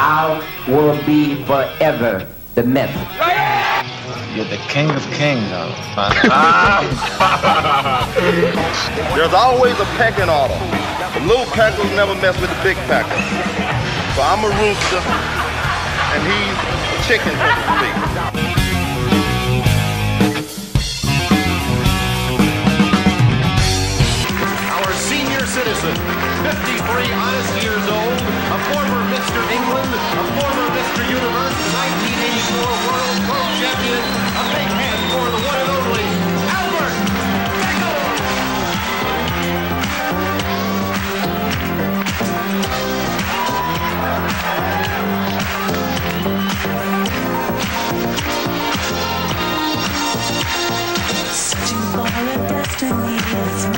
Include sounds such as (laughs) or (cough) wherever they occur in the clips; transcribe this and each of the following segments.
I will be forever the myth. You're the king of kings, (laughs) There's always a pecking order. The little peckers never mess with the big pecker. So I'm a rooster, and he's a chicken, so to speak. Former Mr. England, a former Mr. Universe, 1984 World Pro Champion, a big hand for the one and only Albert Beckles. Searching for a destiny that's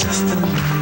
confusion.